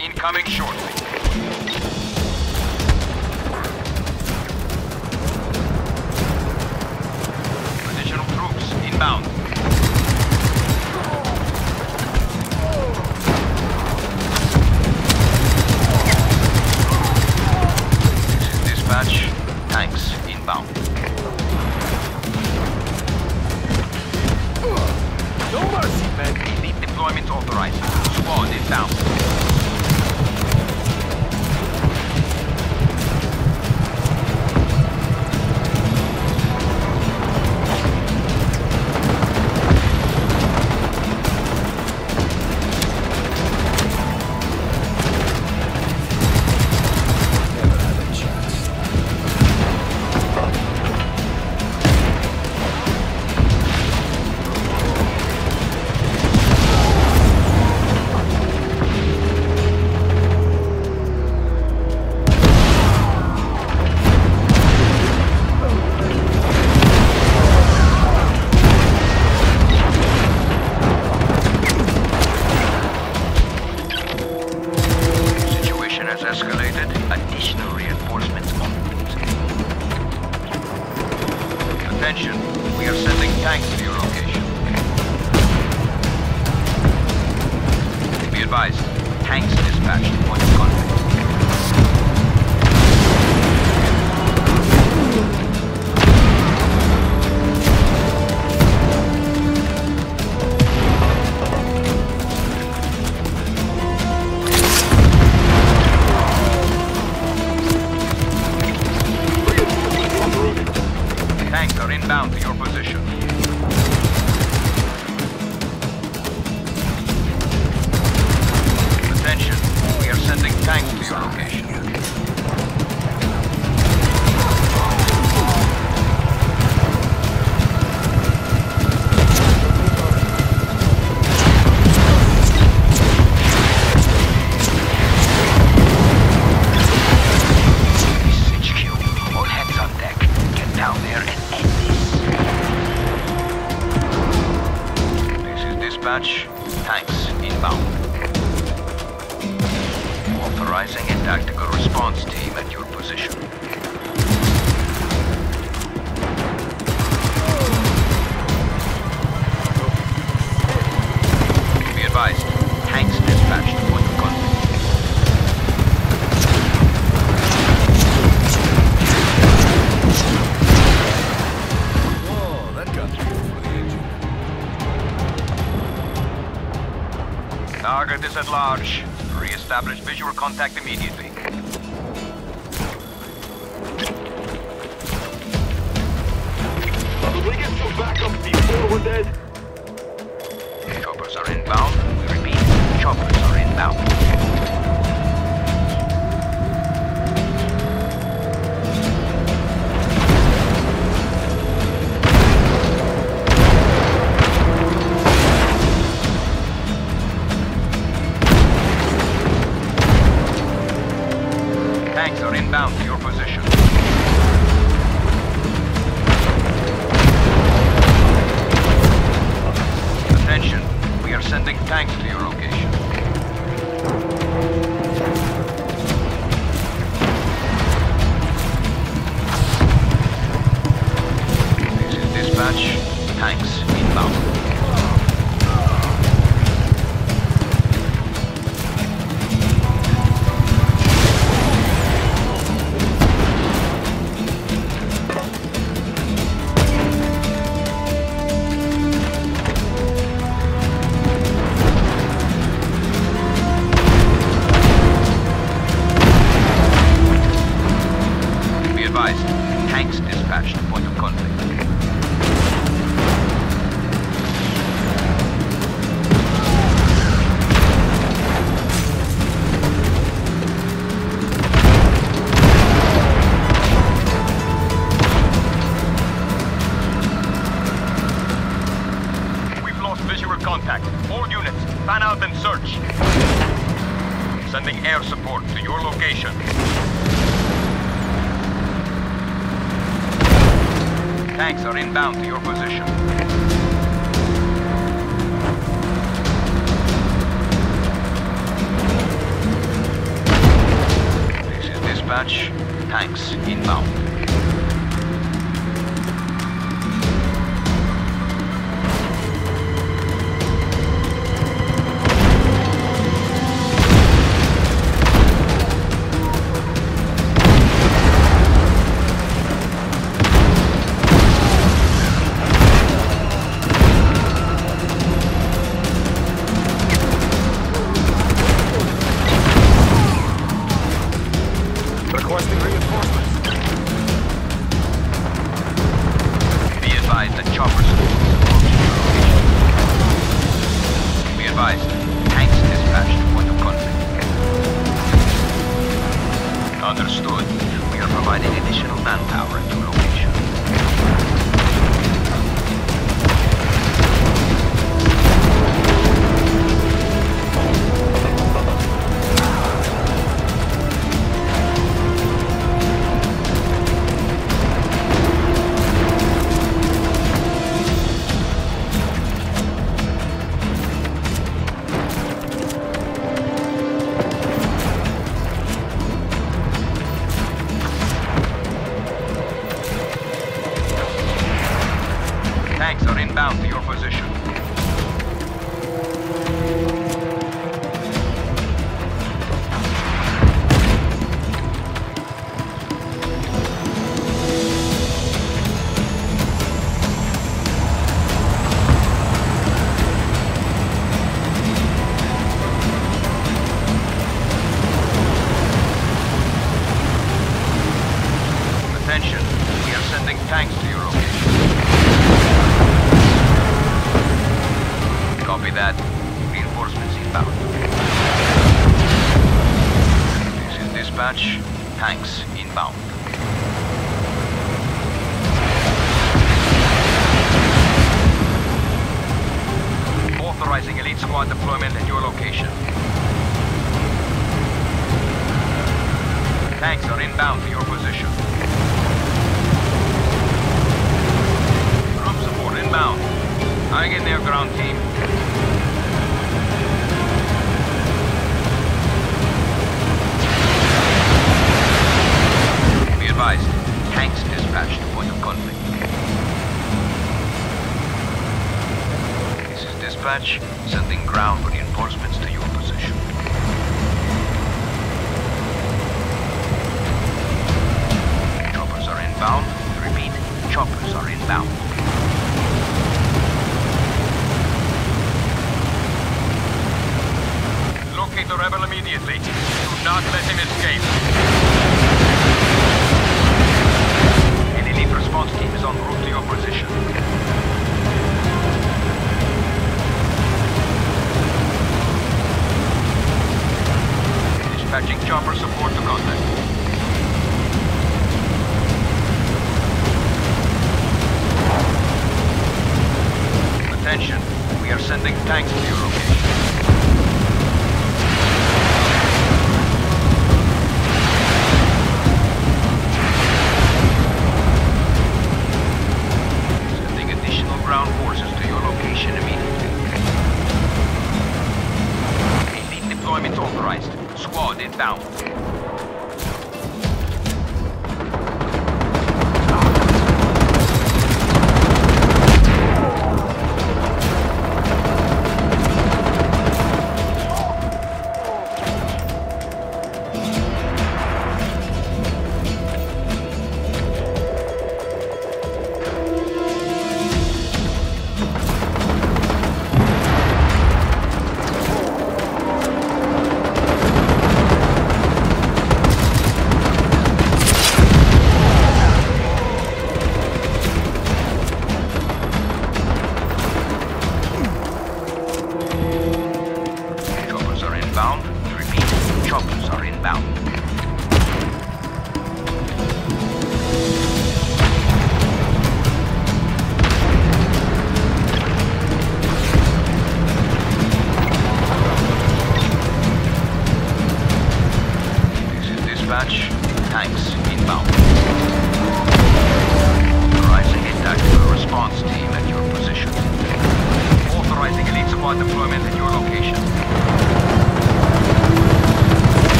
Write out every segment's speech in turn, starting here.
incoming shortly. Additional troops inbound. This is dispatch. Tanks inbound. No mercy, man. Elite deployment authorized. Squad is down. Attention, we are sending tanks to your location. Be advised, tanks dispatched to point of contact. Tanks are inbound to your position. Attention, we are sending tanks to your location. Dispatch. Tanks inbound. Authorizing a tactical response team at your position. Target is at large. Re-establish visual contact immediately. Get some backup before we're dead? Tanks inbound to your position. This is dispatch. Tanks inbound. Dispatch. Tanks inbound. Authorizing elite squad deployment at your location. Tanks are inbound to your position. Group support inbound. Hang in there, ground team. Dispatch, sending ground reinforcements to your position. Choppers are inbound. Repeat, choppers are inbound. Locate the rebel immediately. Do not let him escape.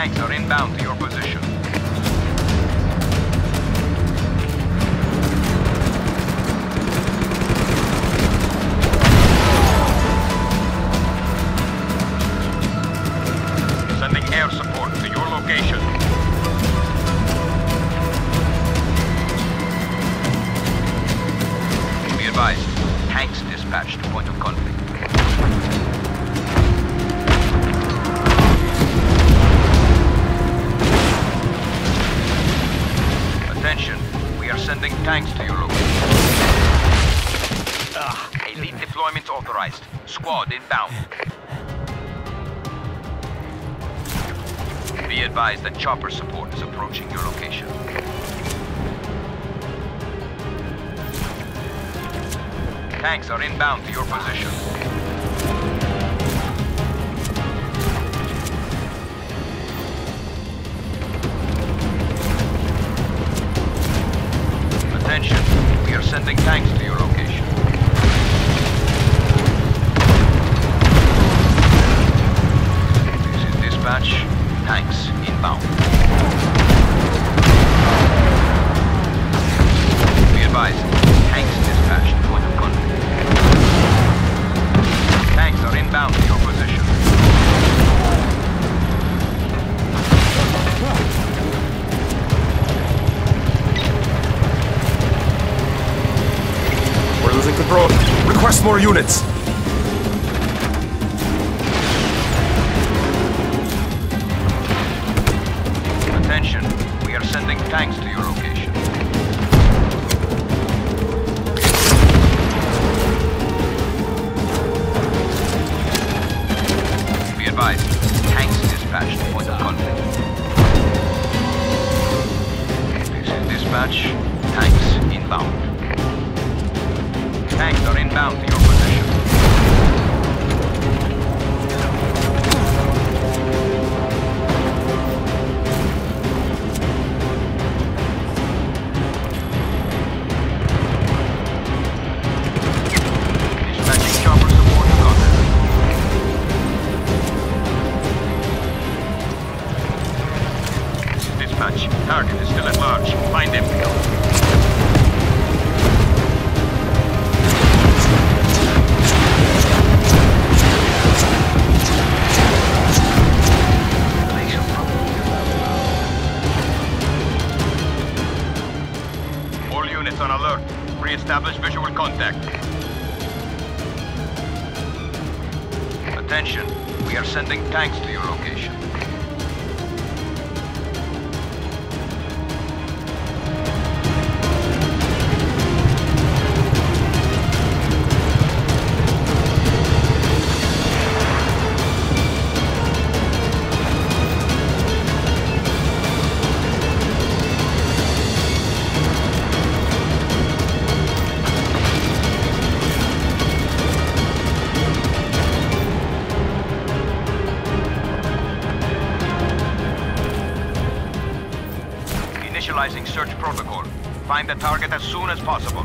Tanks are inbound to your position. Tanks to your location. Ah, elite deployment authorized. Squad inbound. Be advised that chopper support is approaching your location. Tanks are inbound to your position. Sending tanks more units. Dispatch. Target is still at large. Find him. All units on alert. Re-establish visual contact. Attention, we are sending tanks to your location. Initializing search protocol. Find the target as soon as possible.